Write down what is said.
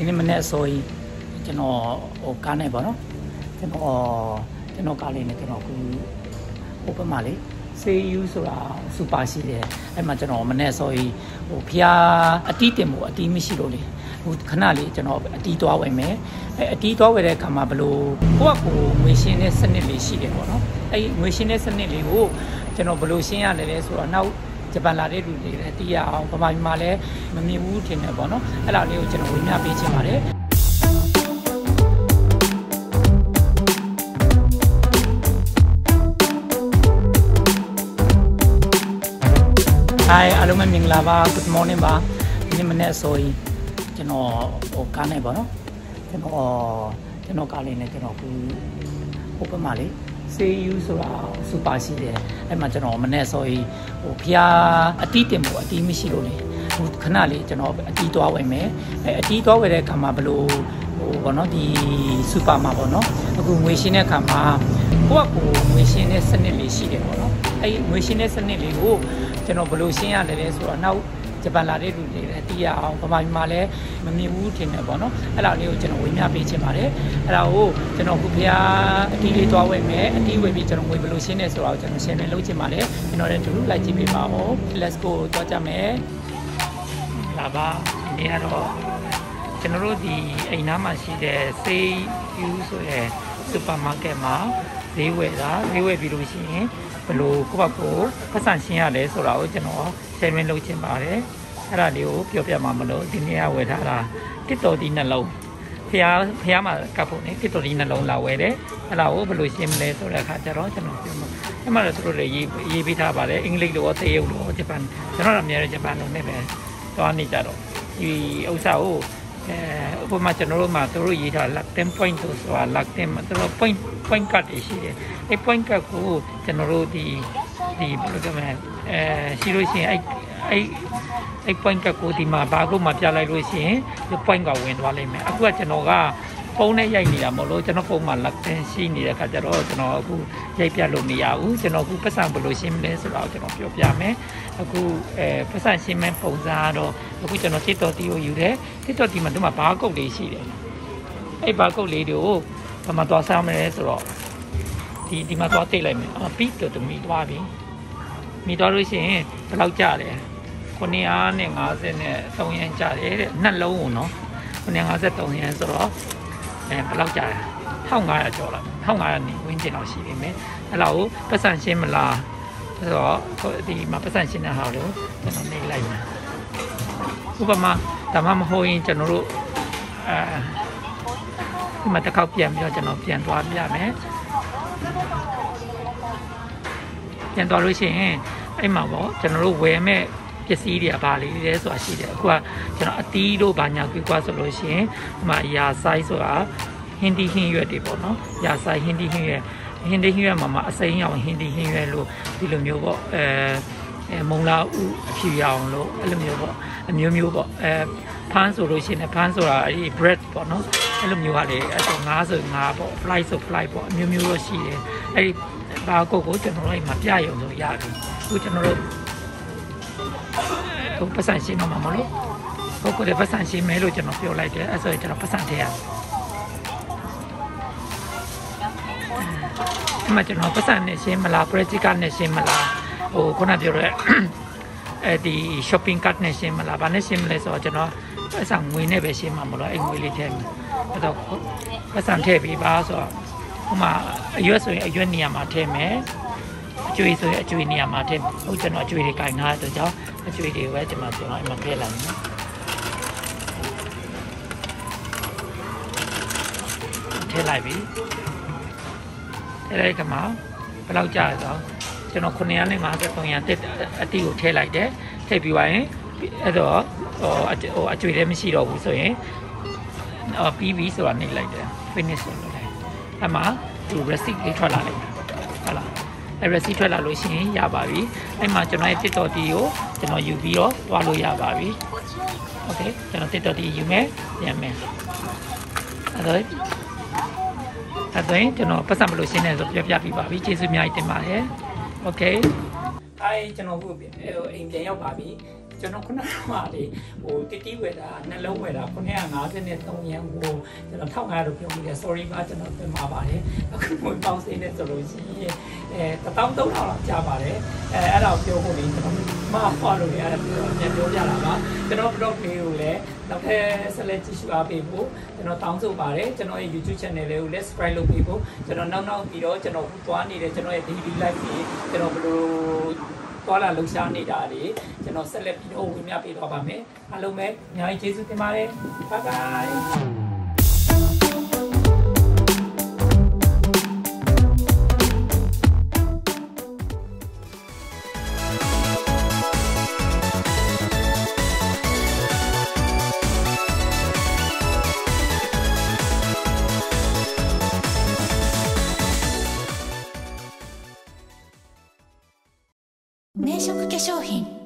ဒီနေ့မနေ့အစောကြီးကျွန်တော်ဟိုကားနဲ့ပေါ့နော်ကျွန်တော်ကျွန်တော်ကားလေးနဲ့ကျွန်တော်ခုဟိုဘက်မှာလေ CU ဆိုတာစူပါရှိတယ်အဲ့မှာကျွန်တော်မနေ့အစောကြီးဟိုဖျားအတီးတင်မှုအတီးမရှိလို့လေဟိုခဏလေးကျွန်တော်အတီးသွားဝင်မယ်အဲ့အတီးသွားဝင်တဲ့အခါမှာဘလို့ကိုယ့်အကိုငွေရှင်းတဲ့စနစ်လေးရှိတယ်ပေါ့နော်အဲ့ငွေရှင်းတဲ့စနစ်လေးကိုကျွန်တော်ဘလို့ရှင်းရလဲလဲဆိုတော့နောက် ဂျပန်လာတဲ့လူတွေလည်းသိရအောင်ဗမာပြည်မှာလည်းမမြင်ဘူးထင်တယ်ပေါ့နော်အဲ့ဒါလေးကိုကျွန်တော်ဝေမျှပေးချင်ပါတယ်ဟိုင်အားလုံးပဲမင်္ဂလာပါ good morning ပါဒီနေ့မနေ့အစောကြီးကျွန်တော်ဟိုကားနေပါတော့ကျွန်တော်ကျွန်တော်ကားလေးနဲ့ကျွန်တော်ခုဟိုဘက်မှာလေ CU ဆိုတာစူပါရှိတယ်အဲ့မှာကျွန်တော်မနေ့အစောကြီးဟိုဖျားအတီးတင်မှုအတီးမရှိလို့လေဟိုခဏလေးကျွန်တော်အတီးသွားဝင်မယ်အဲ့အတီးသွားဝင်တဲ့အခါမှာဘလို့ဟိုဘောနော်ဒီစူပါမှာပေါ့နော်အခုငွေရှင်းတဲ့အခါမှာကိုယ့်အကိုငွေရှင်းတဲ့စနစ်လေးရှိတယ်ပေါ့နော်အဲ့ငွေရှင်းတဲ့စနစ်လေးကိုကျွန်တော်ဘလို့ရှင်းရလဲလဲဆိုတော့နောက် ဂျပန်လာတဲ့လူတွေလည်းသိရအောင်ဗမာပြည်မှာလည်းမမြင်ဘူးထင်တယ်ပေါ့နော်အဲ့ဒါလေးကိုကျွန်တော်ဝေမျှပေးချင်ပါတယ်အဲ့ဒါကိုကျွန်တော်ခုဖျားအတီးလေးသွားဝယ်မယ်အတီးဝယ်ပြီးကျွန်တော်ငွေဘယ်လိုရှင်းနေဆိုတော့ကျွန်တော်ရှင်းနေလုပ်ချင်ပါတယ်ကျွန်တော်လည်းတူတူလိုက်ကြည့်ပေးပါဦး let's go သွားကြမယ်လာပါဒီနေ့ကတော့ကျွန်တော်တို့ဒီအိမ်နားမှာရှိတဲ့ Say You ဆိုရယ် supermarket မှာ ဈေးဝယ်တာဈေးဝယ်ပြီးလို့ရှိရင်ဘယ်လိုကိုယ့်ဘက်ကိုပတ်စံရှင်းရလဲဆိုတာကိုကျွန်တော်ရှင်းမလုပ်ချင်ပါတယ်အဲ့ဒါလေးကိုပြောပြမှာမလို့ဒီနေ့ကဝယ်ထားတာတစ်တော်ဒီနှလုံးဖះဖះမှာကပ်ဖို့နေတစ်တော်ဒီနှလုံးလာဝယ်တယ်အဲ့ဒါကိုဘယ်လိုရှင်းမလဲဆိုတဲ့အခါကျတော့ကျွန်တော်ပြောမှာအဲ့မှာတော့သူတို့လည်းရေးရေးပေးထားပါတယ်အင်္ဂလိပ်လိုရောသေယုတ်လိုရောဂျပန်ကျွန်တော်တို့အများကြီးဂျပန်လိုနဲ့ပဲသွားနေကြတော့ဒီဥစ္စာကို အဲဥပမာကျွန်တော်တို့မှာသူတို့ရေးထား Lactin point ဆိုဆိုတာ Lactin မှာသူတို့ point point card ရှိတယ်အဲ point card ကိုကျွန်တော်တို့ဒီဒီဘယ်လိုပြောမလဲအဲရှိလို့ရှိရင်အဲ့အဲ့အဲ့ point card ကိုဒီမှာဘာကုတ်မှာပြလိုက်လို့ရှိရင်ဒီ point ကဝင်သွားလိမ့်မယ်အခုကကျွန်တော်ကဖုန်းနဲ့ရိုက်နေတာမဟုတ်လို့ကျွန်တော်ဖုန်းမှာ Lactin ရှိနေတဲ့ခါကျတော့ကျွန်တော်အခုရိုက်ပြလို့မရဘူးကျွန်တော်အခုပတ်စံဘယ်လိုရှင်းမလဲဆိုတော့ကျွန်တော်ပြောပြမယ်အခုအဲပတ်စံရှင်းမဲ့ပုံစံကတော့ အခုကျွန်တော် TikTok တီကိုယူတယ် TikTok တီမှာဒီမှာဘာကုတ်လေးရှိတယ်အဲ့ဘာကုတ်လေးတွေကိုဘာမှသွားစားမလဲဆိုတော့ဒီဒီမှာသွားတိတ်လိုက်မယ်အာပြီးတော့သူမိသွားပြီမိသွားလို့ရှိရင်ဘယ်လောက်ကြလဲ950နဲ့3ရန်ကြတယ်တဲ့နှလုံးကိုနော်953ရန်ဆိုတော့အဲဘယ်လောက်ကြလဲ1500ကျော်လာ1500နေဝင်းကျင်တော့ရှိနေမယ်အဲ့လောက်ကိုပတ်စံရှင်းမလားဆိုတော့ဒီမှာပတ်စံရှင်းတဲ့ဟာကိုကျွန်တော်နေလိုက်မယ် ဥပမာဒါမှမဟုတ်ရင်ကျွန်တော်တို့အဲဒီမှာတစ်ခေါက်ပြန်ပြီးတော့ကျွန်တော်ပြန်သွားပြမယ်ပြန်သွားလို့ရှိရင်အဲ့မှာပေါ့ကျွန်တော်တို့ဝယ်မဲ့ပစ္စည်းတွေကဘာလေးလဲဆိုတာရှိတယ်အခုကကျွန်တော်အတီးတို့ဘာညာကွေးကွာဆိုလို့ရှိရင်ဒီမှာရာ size ဆိုတာဟင်းဒီဟင်းရွက်တွေပေါ့နော်ရာ size ဟင်းဒီဟင်းရွက်ဟင်းဒီဟင်းရွက်မှာမှာအစိမ်းရောင်ဟင်းဒီဟင်းရွက်လို့ဒီလိုမျိုးပေါ့အဲအဲမုံလာဥအဖြူရအောင်လို့အဲ့လိုမျိုးပေါ့ အမျိုးမျိုးပေါ့အဲဖန်းဆိုလို့ရှိရင်ဖန်းဆိုတာအဲ့ဒီ bread ပေါ့နော်အဲ့လိုမျိုးကလေအဲ့တော့9ဆို9ပေါ့ fly ဆို fly ပေါ့အမျိုးမျိုးတော့ရှိတယ်အဲ့ဒီဘာကုတ်ကိုကျွန်တော်တို့အိမ်မှာပြရုံဆိုရပြီအခုကျွန်တော်တို့ဟိုပတ်စံရှင်းတော့မှာမလို့ကိုကိုလည်းပတ်စံရှင်းမယ်လို့ကျွန်တော်ပြောလိုက်တယ်အဲ့ဆိုရင်ကျွန်တော်ပတ်စံထည့်ရအမှကျွန်တော်ပတ်စံနဲ့ရှင်းမလား practical နဲ့ရှင်းမလားဟိုခုနပြောရဲ အဲဒီ shopping cart နဲ့ရှင်းမလားဘာနဲ့ရှင်းမလဲဆိုတော့ကျွန်တော်ပတ်စံငွေနဲ့ပဲရှင်းမှာမလို့အဲ့ငွေလေးထည့်မယ်အဲ့တော့ပတ်စံထည့်ပြီးပါဆိုတော့ဟိုမှာအရွက်ဆိုရင်အရွက်နေရာမှာထည့်မယ်အကျွေးဆိုရင်အကျွေးနေရာမှာထည့်ဟုတ်ကျွန်တော်အကျွေးတွေကင်ထားတဲ့ကြောင့်အကျွေးတွေပဲကျွန်တော်ကျွန်တော်အမှထည့်လိုက်မယ်ထည့်လိုက်ပြီထည့်လိုက်ကမှဘယ်လောက်ကြာလဲဆိုတော့ ကျွန်တော်953ရန်တက်အတီကိုထည့်လိုက်တယ်ထည့်ပြီးသွားရင်အဲ့တော့ဟိုဟိုအကျွေးလည်းမရှိတော့ဘူးဆိုရင်အော်ပြီးပြီဆိုတာနေလိုက်တယ် finish ဆိုလို့လိုက်အမှသူ receipt လေးထွက်လာလိုက်ဟုတ်လားအဲ receipt ထွက်လာလို့ရှိရင်ရပါပြီအဲ့မှာကျွန်တော်ရဲ့ TikTok တီကိုကျွန်တော်ယူပြီးတော့သွားလို့ရပါပြီ okay ကျွန်တော် TikTok တီယူမယ်ပြန်မယ်အဲ့တော့အဲ့တော့ကျွန်တော်ပတ်စံမလို့ရှင်းနေဆိုပြပြပြပါပြီကျေးဇူးအများကြီးတင်ပါတယ် okay အဲကျွန်တော်ခုအိမ်ပြန်ရောက်ပါပြီ ကျွန်တော်ခုနကလေဟိုတတိဝယ်တာနှလုံးဝယ်တာ953ရန်ကိုကျွန်တော်1500လို့ပြောမိတယ် sorry ပါကျွန်တော်ပြန်ပါပါတယ်အခုမပေါင်းစင်းနေဆိုလို့ရှိရင်အဲ13000လောက်ကြာပါတယ်အဲအဲ့ဒါကိုပြောဖို့လေကျွန်တော်မဖာလို့ရတယ်ပြန်ပြောပြတာပါကျွန်တော် blog လေးကိုလည်းနောက်ထပ်ဆက်လက်ကြည့်ရှုအားပေးဖို့ကျွန်တော်တောင်းဆိုပါတယ်ကျွန်တော်ရဲ့ YouTube channel လေးကိုလည်း subscribe လုပ်ပေးဖို့ကျွန်တော်နောက်နောက်ပြီးတော့ကျွန်တော်သွားနေတဲ့ကျွန်တော်ရဲ့ daily life တွေကျွန်တော်ဘယ်လို သွားလာလှူရှားနေတာတွေကျွန်တော်ဆက်လက်ပြီးတော့ဝင်ပြပေးတော့ပါမယ်အားလုံးပဲအများကြီးကျေးဇူးတင်ပါတယ် bye bye 名色化粧品。